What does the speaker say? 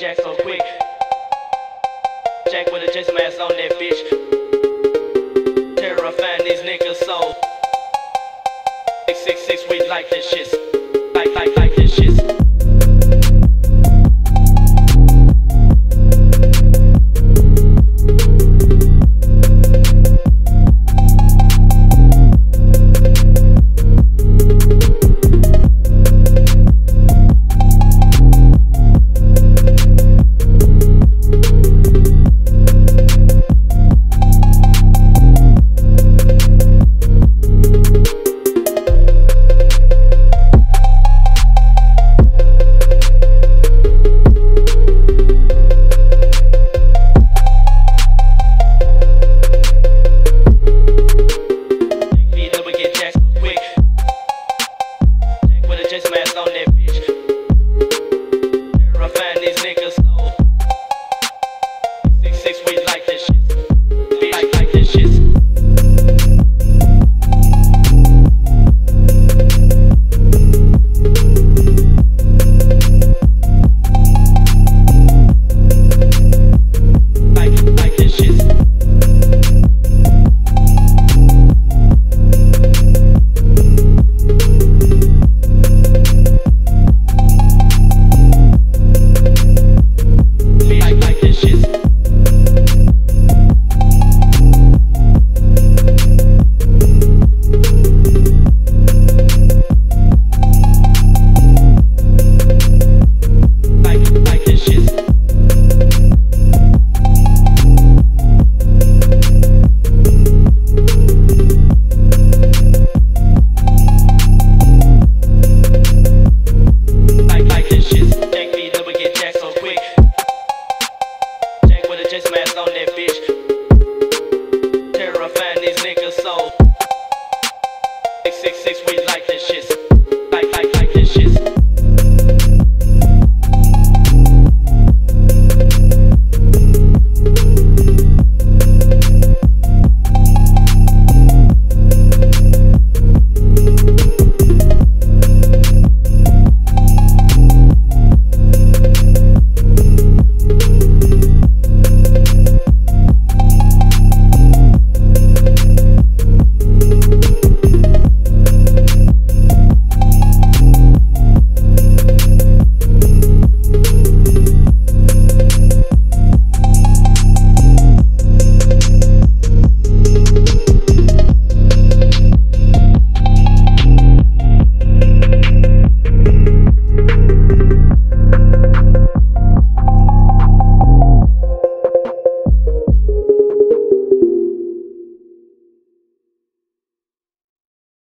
jack so quick. Jack with a Jason mask on that bitch. Terrifying these niggas so. Six six six, we like this shit.